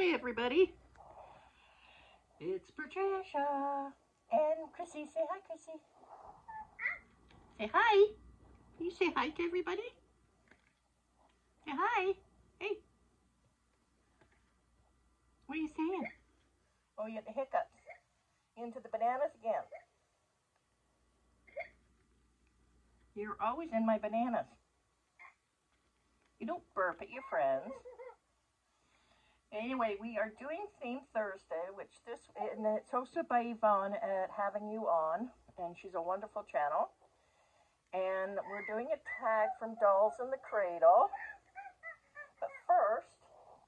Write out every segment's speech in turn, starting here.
Hi, everybody. It's Patricia and Chrissy. Say hi, Chrissy. Say hi. Can you say hi to everybody? Say hi. Hey. What are you saying? Oh, you had the hiccups. Into the bananas again. You're always in my bananas. You don't burp at your friends. Anyway, we are doing Theme Thursday, which this and it's hosted by Yvonne at Having You On, and she's a wonderful channel. And we're doing a tag from Dolls in the Cradle. But first,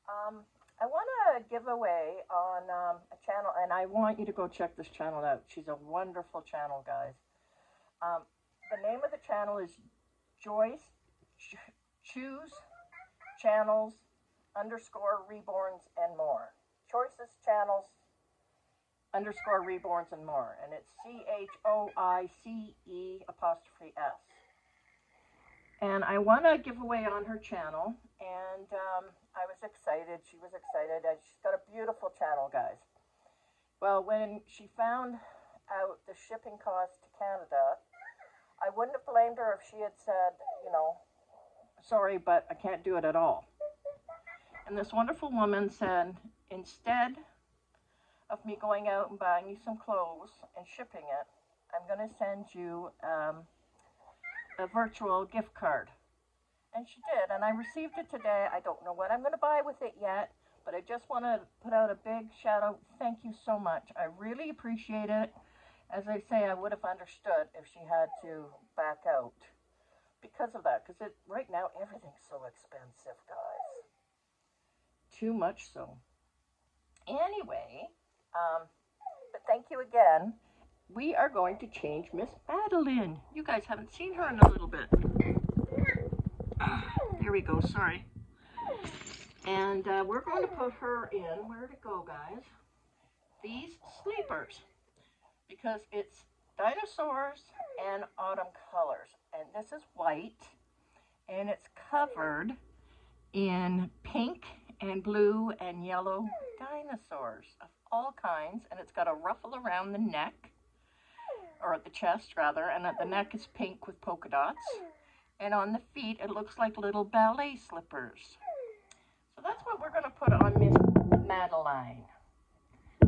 um, I want to give away on um, a channel, and I want you to go check this channel out. She's a wonderful channel, guys. Um, the name of the channel is Joyce Ch Choose Channels underscore reborns and more. Choices channels underscore reborns and more. And it's C H O I C E apostrophe S. And I want to give away on her channel. And um, I was excited. She was excited. She's got a beautiful channel, guys. Well, when she found out the shipping cost to Canada, I wouldn't have blamed her if she had said, you know, sorry, but I can't do it at all. And this wonderful woman said, instead of me going out and buying you some clothes and shipping it, I'm going to send you um, a virtual gift card. And she did, and I received it today. I don't know what I'm going to buy with it yet, but I just want to put out a big shout out. Thank you so much. I really appreciate it. As I say, I would have understood if she had to back out because of that. Because it right now everything's so expensive, guys too much so. Anyway, um, but thank you again. We are going to change Miss Madeline. You guys haven't seen her in a little bit. there we go, sorry. And uh, we're going to put her in, where to go, guys? These sleepers. Because it's dinosaurs and autumn colors. And this is white. And it's covered in pink and blue and yellow dinosaurs of all kinds. And it's got a ruffle around the neck, or at the chest rather, and at the neck is pink with polka dots. And on the feet, it looks like little ballet slippers. So that's what we're going to put on Miss Madeline.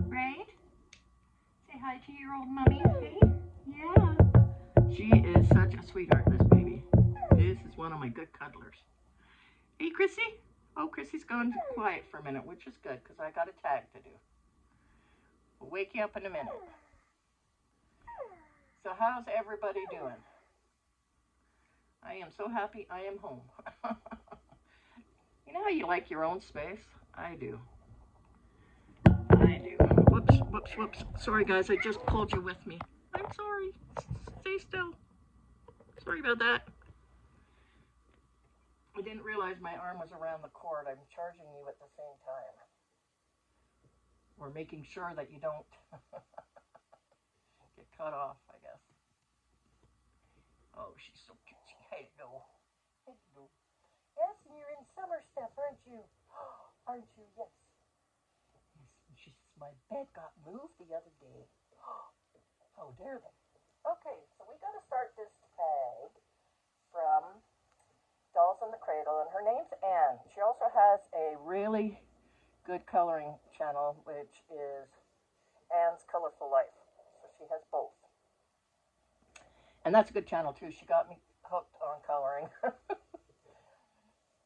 Right? Say hi to your old mummy? Yeah. She is such a sweetheart, this baby. This is one of my good cuddlers. Hey, Chrissy? Oh, Chrissy's gone quiet for a minute, which is good because I got a tag to do. We'll wake you up in a minute. So how's everybody doing? I am so happy I am home. you know how you like your own space? I do. I do. Whoops, whoops, whoops. Sorry, guys. I just pulled you with me. I'm sorry. Stay still. Sorry about that. I didn't realize my arm was around the cord. I'm charging you at the same time. We're making sure that you don't get cut off, I guess. Oh, she's so cute. Hello. Hello. Yes, you're in summer stuff, aren't you? aren't you? Yes. Yes, she says, my bed got moved the other day. oh, dare they? Okay, so we got to start this tag from Dolls in the Cradle, and her name's Anne. She also has a really good coloring channel, which is Anne's Colorful Life. So she has both. And that's a good channel, too. She got me hooked on coloring.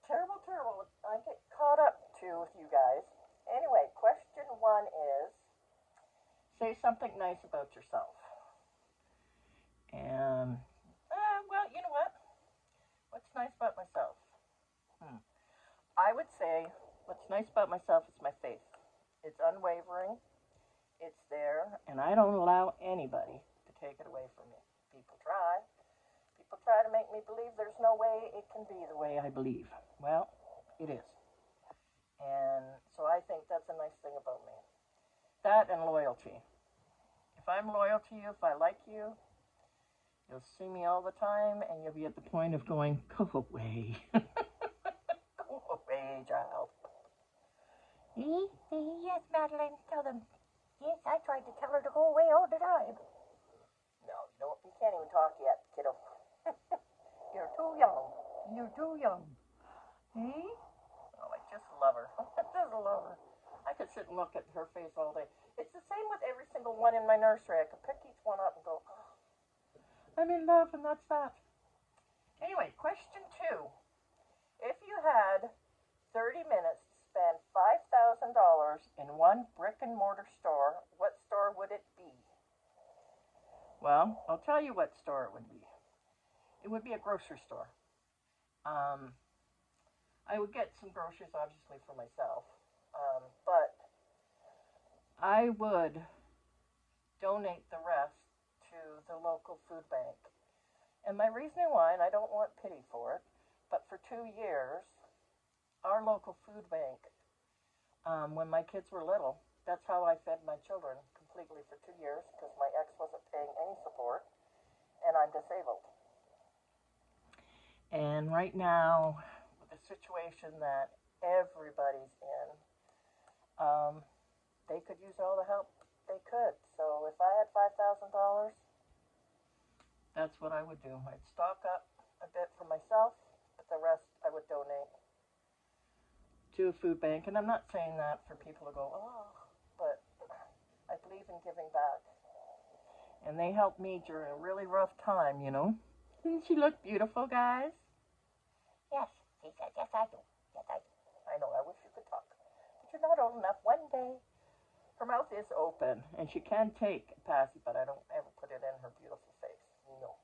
terrible, terrible. I get caught up, too, with you guys. Anyway, question one is, say something nice about yourself. And, uh, well, you know what? What's nice about. I would say what's nice about myself is my faith. It's unwavering. It's there, and I don't allow anybody to take it away from me. People try. People try to make me believe there's no way it can be the way I believe. Well, it is. And so I think that's a nice thing about me. That and loyalty. If I'm loyal to you, if I like you, You'll see me all the time, and you'll be at the point of going, go away. go away, child. See? See? Yes, Madeline. Tell them. Yes, I tried to tell her to go away all the time. No, you don't. You can't even talk yet, kiddo. You're too young. You're too young. See? Oh, I just love her. I just love her. I could sit and look at her face all day. It's the same with every single one in my nursery. I could pick each one up and go, oh, I'm in love, and that's that. Anyway, question two. If you had 30 minutes $5,000 in one brick and mortar store, what store would it be? Well, I'll tell you what store it would be. It would be a grocery store. Um, I would get some groceries, obviously, for myself. Um, but I would donate the rest to the local food bank. And my reasoning why, and I don't want pity for it, but for two years, our local food bank, um, when my kids were little, that's how I fed my children completely for two years because my ex wasn't paying any support and I'm disabled. And right now, with the situation that everybody's in, um, they could use all the help they could. So if I had $5,000, that's what I would do. I'd stock up a bit for myself, but the rest I would donate to a food bank. And I'm not saying that for people to go, oh, but I believe in giving back. And they helped me during a really rough time, you know. Didn't she look beautiful, guys? Yes, she said, yes, I do. Yes, I do. I know, I wish you could talk. But you're not old enough. One day, her mouth is open, and she can take a Passy, but I don't ever put it in her beautiful face. No.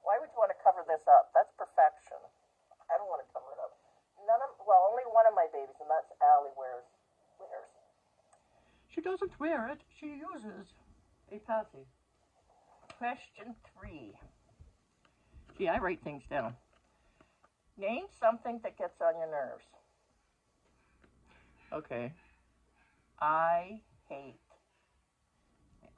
Why would you want to cover this up? That's perfection. I don't want to cover it up. None of, well, only one of my babies, and that's Allie wears, wears. She doesn't wear it. She uses a Passy. Question three. See, I write things down. Name something that gets on your nerves. Okay. I hate.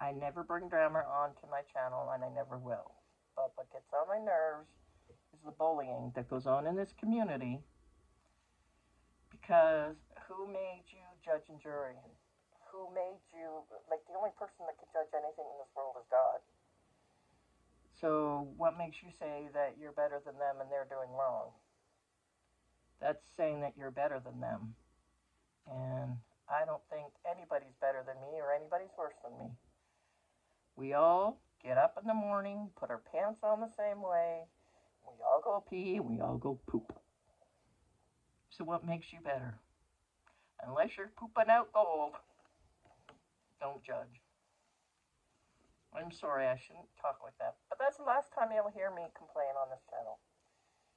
I never bring drama onto my channel and I never will. But what gets on my nerves is the bullying that goes on in this community because who made you judge and jury? Who made you, like, the only person that can judge anything in this world is God. So, what makes you say that you're better than them and they're doing wrong? That's saying that you're better than them. And I don't think anybody's better than me or anybody's worse than me. We all get up in the morning, put our pants on the same way, we all go pee, we all go poop. So, what makes you better? Unless you're pooping out gold, don't judge. I'm sorry, I shouldn't talk like that. But that's the last time you'll hear me complain on this channel.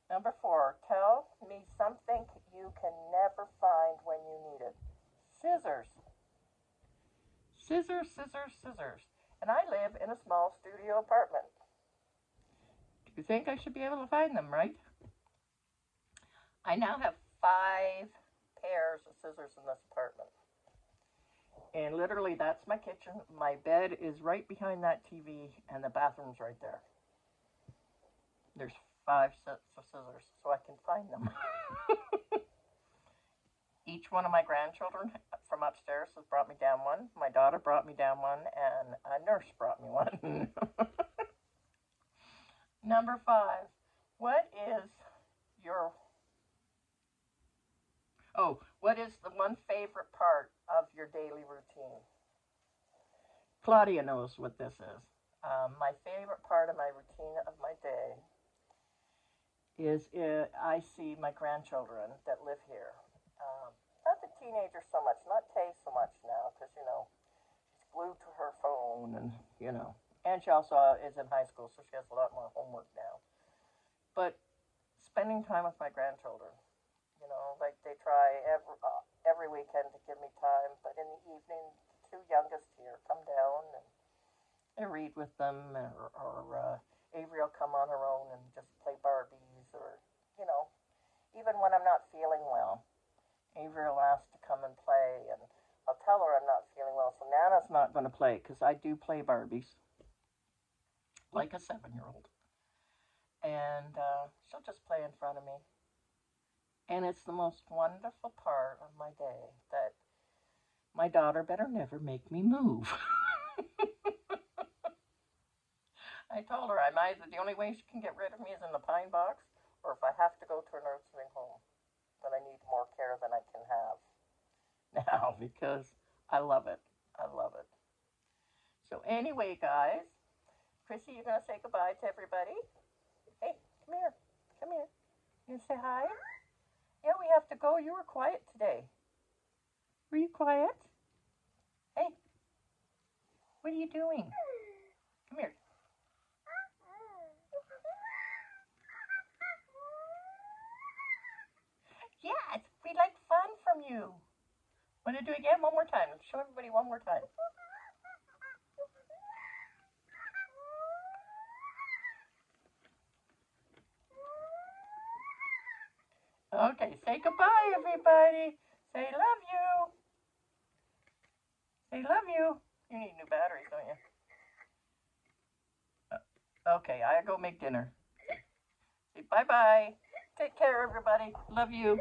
Number four, tell me something you can never find when you need it. Scissors. Scissors, scissors, scissors. And I live in a small studio apartment. Do you think I should be able to find them, right? I now have five pairs of scissors in this apartment. And literally, that's my kitchen. My bed is right behind that TV, and the bathroom's right there. There's five sets of scissors, so I can find them. Each one of my grandchildren from upstairs has brought me down one. My daughter brought me down one, and a nurse brought me one. Number five, what is your Oh, what is the one favorite part of your daily routine? Claudia knows what this is. Um, my favorite part of my routine of my day is it, I see my grandchildren that live here. Um, not the teenagers so much, not Tay so much now, because, you know, she's glued to her phone and, you know. And she also is in high school, so she has a lot more homework now. But spending time with my grandchildren, you know, like they try every uh, every weekend to give me time, but in the evening, the two youngest here come down and I read with them, or, or uh, Avery will come on her own and just play Barbies, or you know, even when I'm not feeling well, Avery will ask to come and play, and I'll tell her I'm not feeling well, so Nana's not going to play because I do play Barbies like a seven-year-old, and uh, she'll just play in front of me. And it's the most wonderful part of my day that my daughter better never make me move. I told her I'm either the only way she can get rid of me is in the pine box, or if I have to go to a nursing home, then I need more care than I can have now because I love it. I love it. So anyway, guys, Chrissy, you're gonna say goodbye to everybody? Hey, come here. Come here. You say hi? Yeah, we have to go. You were quiet today. Were you quiet? Hey, what are you doing? Come here. Yes, we like fun from you. Want to do it again? One more time. Show everybody one more time. Okay, say goodbye, everybody. Say love you. Say love you. You need new batteries, don't you? Uh, okay, I go make dinner. Say bye bye. Take care, everybody. Love you.